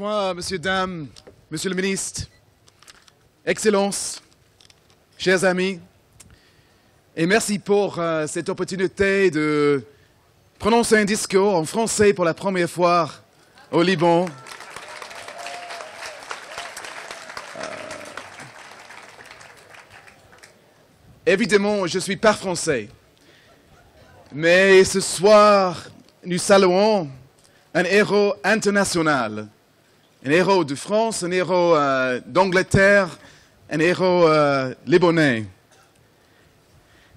Monsieur, dame, monsieur le ministre, Excellences, chers amis, et merci pour euh, cette opportunité de prononcer un discours en français pour la première fois au Liban. Euh, évidemment, je ne suis pas français, mais ce soir, nous saluons un héros international, un héros de France, un héros euh, d'Angleterre, un héros euh, libanais.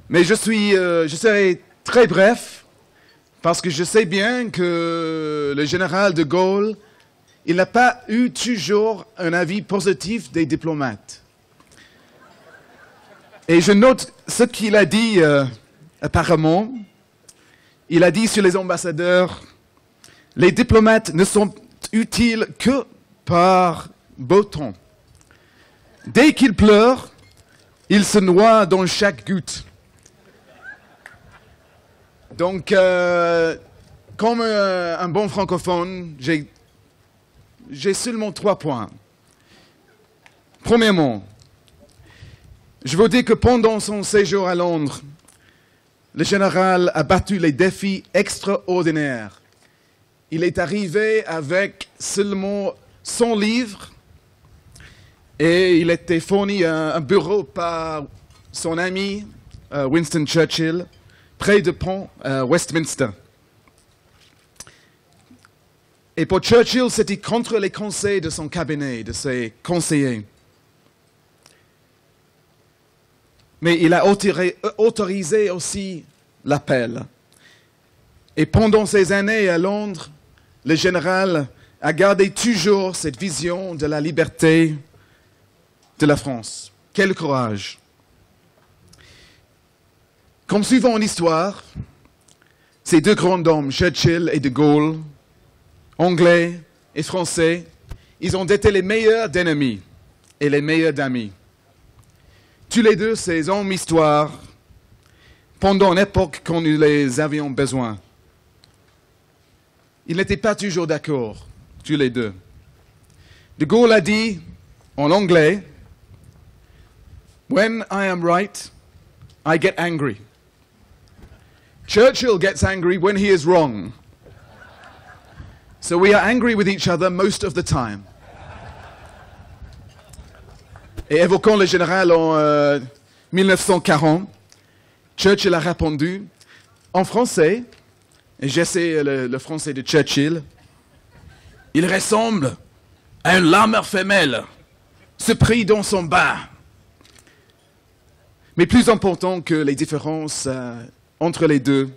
Mais je, suis, euh, je serai très bref parce que je sais bien que le général de Gaulle, il n'a pas eu toujours un avis positif des diplomates. Et je note ce qu'il a dit apparemment. Il a dit sur les ambassadeurs, les diplomates ne sont utiles que par beau temps. Dès qu'ils pleurent, ils se noient dans chaque goutte. Donc, euh, comme euh, un bon francophone, j'ai seulement trois points. Premièrement, je veux dire que pendant son séjour à Londres, le général a battu les défis extraordinaires il est arrivé avec seulement 100 livres et il était fourni un, bureau par son ami euh, Winston Churchill près de pont euh, Westminster. Et pour Churchill, c'était contre les conseils de son cabinet, de ses conseillers. Mais il a autorisé aussi l'appel. Et pendant ces années à Londres, le général a gardé toujours cette vision de la liberté de la France. Quel courage. Comme souvent en histoire, ces deux grands hommes, Churchill et de Gaulle, anglais et français, ils ont été les meilleurs ennemis et les meilleurs d'amis. Tous les deux, ces hommes histoire, pendant une époque quand nous les avions besoin. Ils n'étaient pas toujours d'accord, tous les deux. De Gaulle a dit en anglais, When I am right, I get angry. Churchill gets angry when he is wrong. So we are angry with each other most of the time. Et évoquant le général en 1940, euh, Churchill a répondu en français, J'essaie le, français de Churchill. Il ressemble à une lameur femelle, se prit dans son bas. Mais plus important que les différences euh, entre les deux,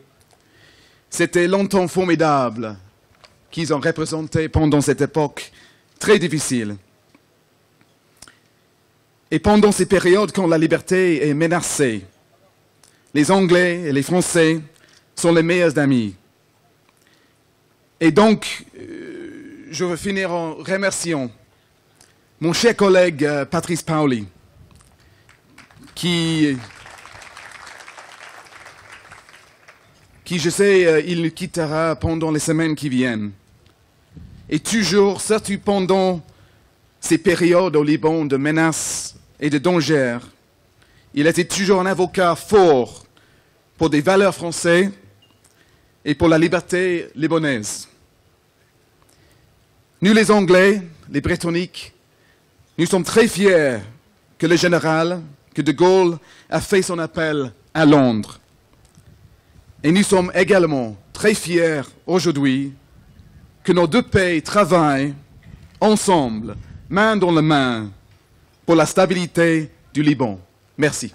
c'était longtemps formidable qu'ils ont représenté pendant cette époque très difficile. Et pendant ces périodes quand la liberté est menacée, les Anglais et les Français sont les meilleurs amis. Et donc, euh, je veux finir en remerciant mon cher collègue euh, Patrice Paoli, qui, je sais, euh, il nous quittera pendant les semaines qui viennent. Et toujours, surtout pendant ces périodes au Liban de menaces et de dangers, il était toujours un avocat fort pour des valeurs françaises et pour la liberté libanaise. Nous les Anglais, les Britanniques, nous sommes très fiers que le général, que de Gaulle a fait son appel à Londres. Et nous sommes également très fiers aujourd'hui que nos deux pays travaillent ensemble, main dans la main, pour la stabilité du Liban. Merci.